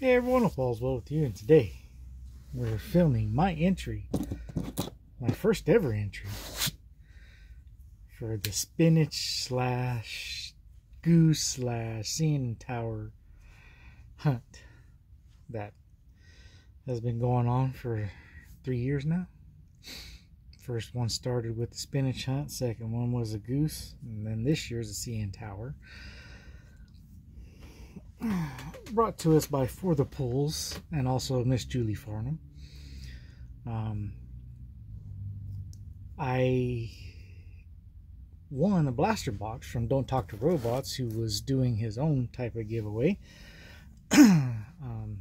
Hey everyone, hope all's well with you. And today we're filming my entry, my first ever entry for the spinach slash goose slash CN Tower hunt that has been going on for three years now. First one started with the spinach hunt, second one was a goose, and then this year's a CN Tower brought to us by For the Pulls and also Miss Julie Farnum. Um, I won a blaster box from Don't Talk to Robots, who was doing his own type of giveaway. um,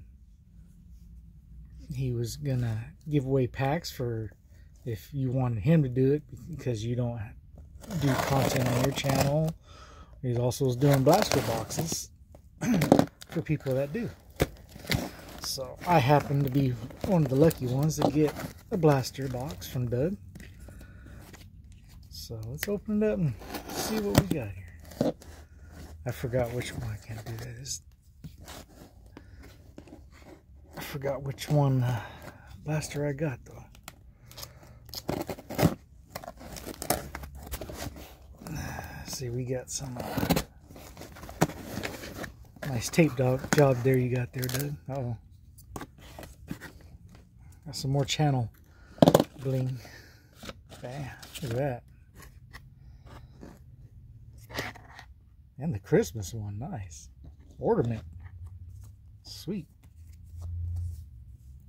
he was gonna give away packs for if you wanted him to do it because you don't do content on your channel. He also was doing blaster boxes for people that do. So I happen to be one of the lucky ones to get a blaster box from Doug. So let's open it up and see what we got here. I forgot which one. I can't do that. I forgot which one uh, blaster I got though. see, we got some. Uh, Nice tape dog job there you got there, Doug. Uh oh Got some more channel bling. Bam. Look at that. And the Christmas one. Nice. Ornament. Sweet.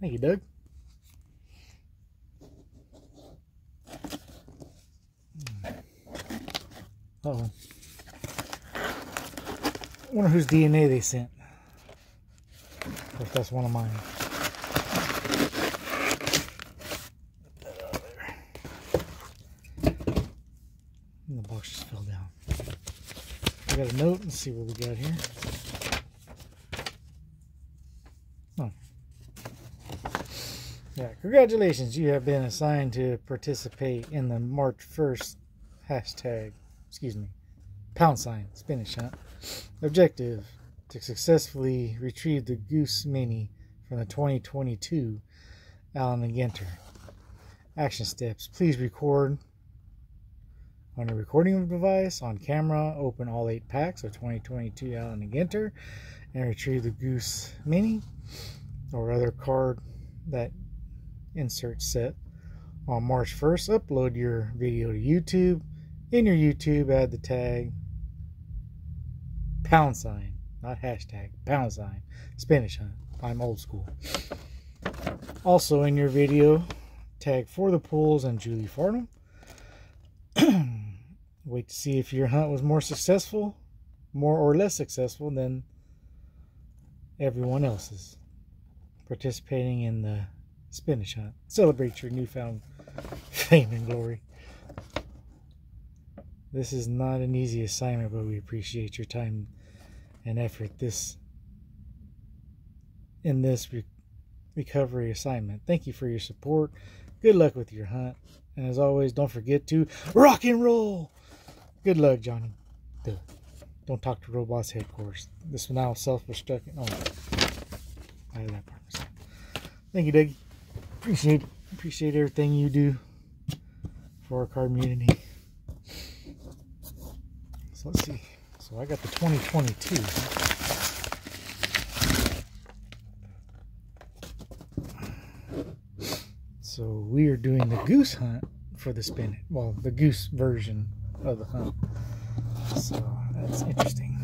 Thank you, Doug. Uh oh wonder whose DNA they sent. If that's one of mine. And the box just fell down. I got a note. Let's see what we got here. Oh. Yeah, congratulations. You have been assigned to participate in the March 1st hashtag, excuse me, pound sign spinach hunt. Objective to successfully retrieve the Goose Mini from the 2022 Allen and Ginter. Action steps. Please record on a recording device on camera. Open all eight packs of 2022 Allen and Ginter and retrieve the Goose Mini or other card that insert set on March 1st. Upload your video to YouTube. In your YouTube, add the tag pound sign, not hashtag, pound sign, Spanish hunt. I'm old school. Also in your video, tag for the pulls and Julie Farnum. Wait to see if your hunt was more successful, more or less successful than everyone else's participating in the Spanish hunt. Celebrate your newfound fame and glory. This is not an easy assignment, but we appreciate your time and effort this in this re recovery assignment. Thank you for your support. Good luck with your hunt. And as always, don't forget to rock and roll. Good luck, Johnny. Duh. Don't talk to robots headquarters. This is now self-destructing. Oh, I have that part. Thank you, Doug. Appreciate appreciate everything you do for our community. So let's see. So I got the 2022. So we are doing the goose hunt for the spin. Well, the goose version of the hunt. So that's interesting.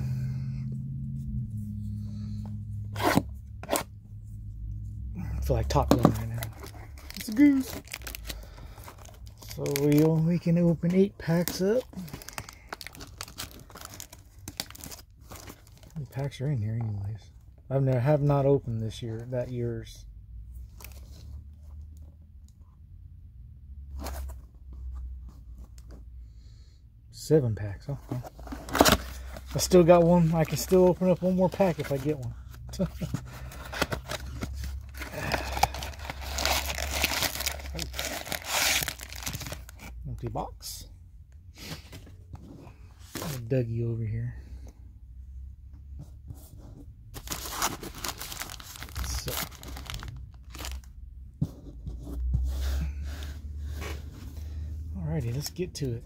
I feel like Top Gun right now. It's a goose. So we only can open eight packs up. Packs are in here anyways. I've never have not opened this year that year's. Seven packs, huh? I still got one. I can still open up one more pack if I get one. Empty box. Dougie over here. Alrighty, let's get to it.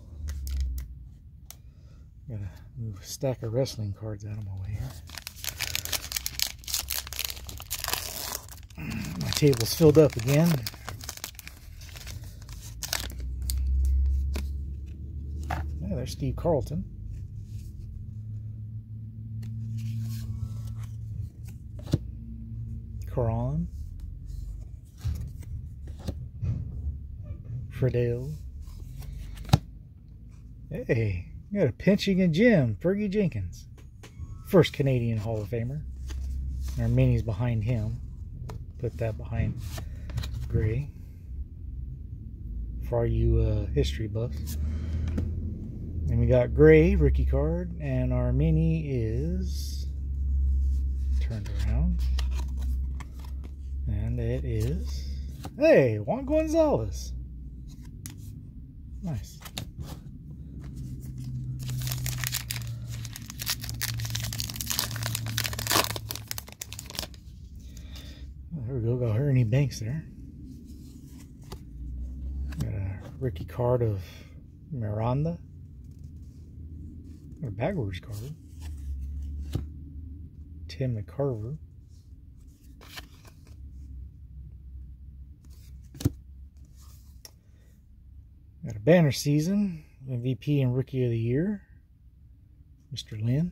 Gotta move a stack of wrestling cards out of my way here. My table's filled up again. Yeah, there's Steve Carlton. Quran. Friedl. Hey, you got a pinching and Jim, Fergie Jenkins. First Canadian Hall of Famer. Our minis behind him. Put that behind Gray. For all you uh, history buffs. And we got Gray, rookie card. And our mini is turned around. And it is, hey, Juan Gonzalez. Nice. There we go. Banks there. Got a Ricky card of Miranda. Got a backwards card. Tim McCarver. Got a banner season, MVP and Rookie of the Year, Mr. Lynn.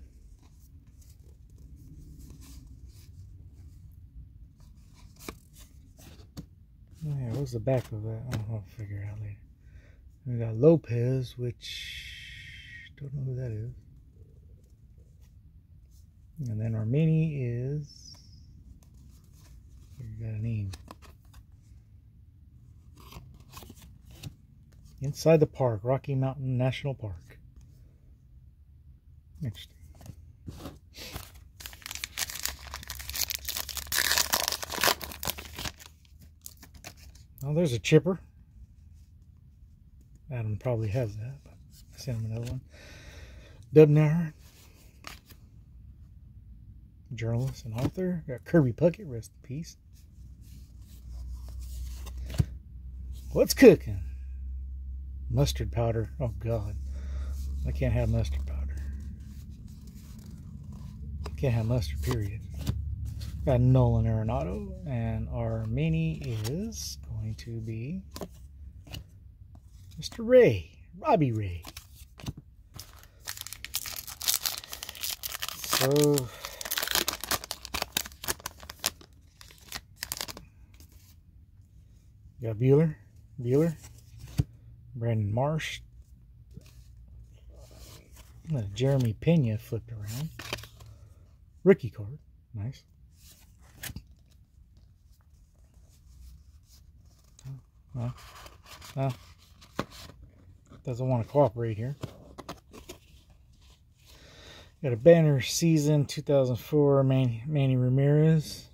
Yeah, what's the back of that? Oh, I'll figure it out later. We got Lopez, which don't know who that is. And then our mini is. You got a name. Inside the park, Rocky Mountain National Park. Interesting. Well, there's a chipper. Adam probably has that, but I sent him another one. Dubner, journalist and author. Got Kirby Puckett, rest in peace. What's cooking? Mustard powder. Oh, God. I can't have mustard powder. Can't have mustard, period. Got Nolan Arenado, and our mini is going to be Mr. Ray, Robbie Ray. So, got Bueller, Bueller, Brandon Marsh, Jeremy Pena flipped around. Rookie card, nice. Well, well, doesn't want to cooperate here. Got a banner season 2004 Manny, Manny Ramirez,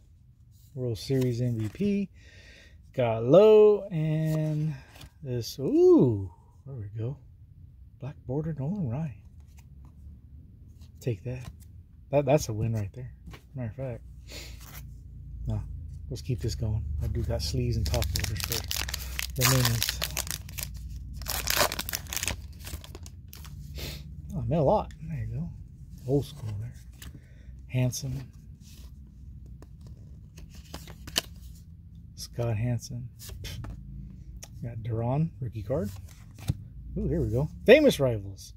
World Series MVP. Got low and this. Ooh, there we go. Black border Nolan Ryan. Take that. That that's a win right there. Matter of fact. No, let's keep this going. I do got sleeves and top loaders first. The. Oh, I met a lot. There you go. Old school there. Hanson. Scott Hanson. Got Duran, rookie card. Ooh, here we go. Famous rivals.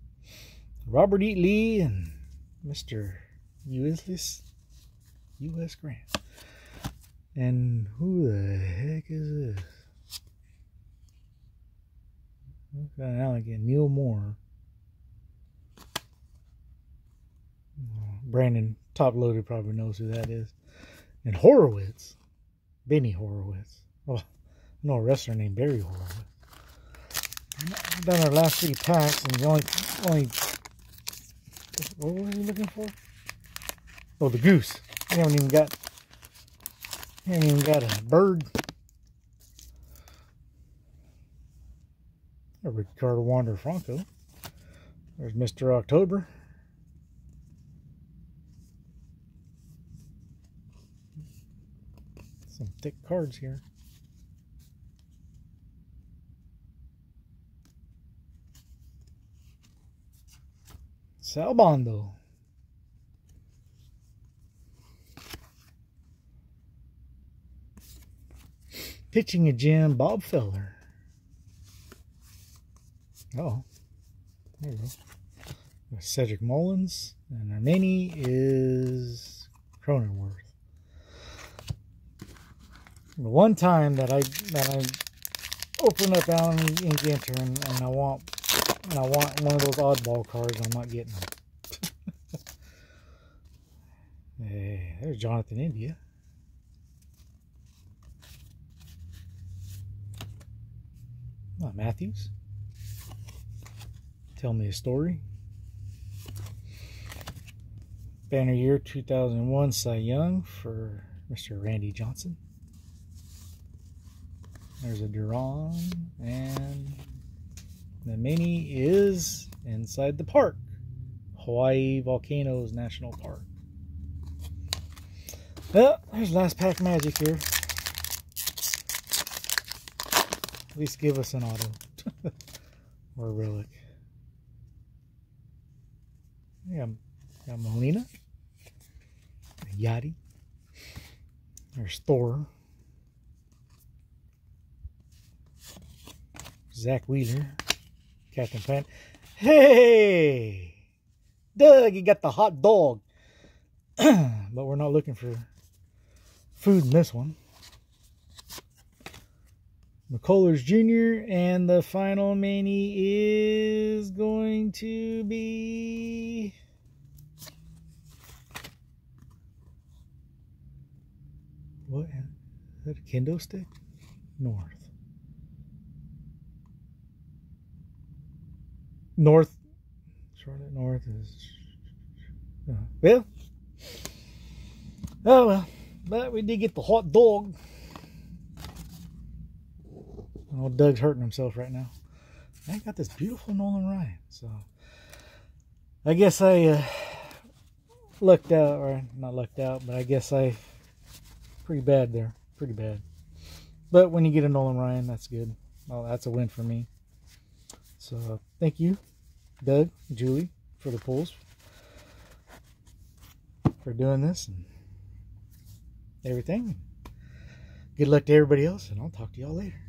Robert E. Lee and Mr. U.S. U.S. Grant. And who the heck is this? Okay, now again, Neil Moore. Brandon Top Loaded probably knows who that is. And Horowitz. Benny Horowitz. Oh, I know a wrestler named Barry Horowitz. I've done our last three packs and the only, only what was he looking for? Oh, the goose. We haven't even got, he haven't even got a bird. Ricardo Wander Franco. There's Mr. October. Some thick cards here. Sal Bando. Pitching a gym, Bob Feller. Oh, there you go. Cedric Mullins, and our mini is Cronenworth. The one time that I that I open up Allen Ginter and, and I want and I want one of those oddball cards, I'm not getting them. hey, there's Jonathan India. Oh, Matthews. Tell me a story. Banner year 2001 Cy Young for Mr. Randy Johnson. There's a Duran and the mini is inside the park. Hawaii Volcanoes National Park. Well, there's last pack magic here. At least give us an auto. or a relic. Yeah, got Molina. Yachty. There's Thor. Zack Wheeler. Captain Planet. Hey! Doug, you got the hot dog. but we're not looking for food in this one. McCullers Jr. And the final mini is going to be... What? Is that a kendo stick? North. North. Charlotte North is... Uh, well. Oh well. But we did get the hot dog. Oh, Doug's hurting himself right now. I got this beautiful Nolan Ryan. So I guess I uh, lucked out, or not lucked out, but I guess I pretty bad there, pretty bad. But when you get a Nolan Ryan, that's good. Well, that's a win for me. So thank you, Doug, Julie, for the pulls, for doing this and everything. Good luck to everybody else, and I'll talk to y'all later.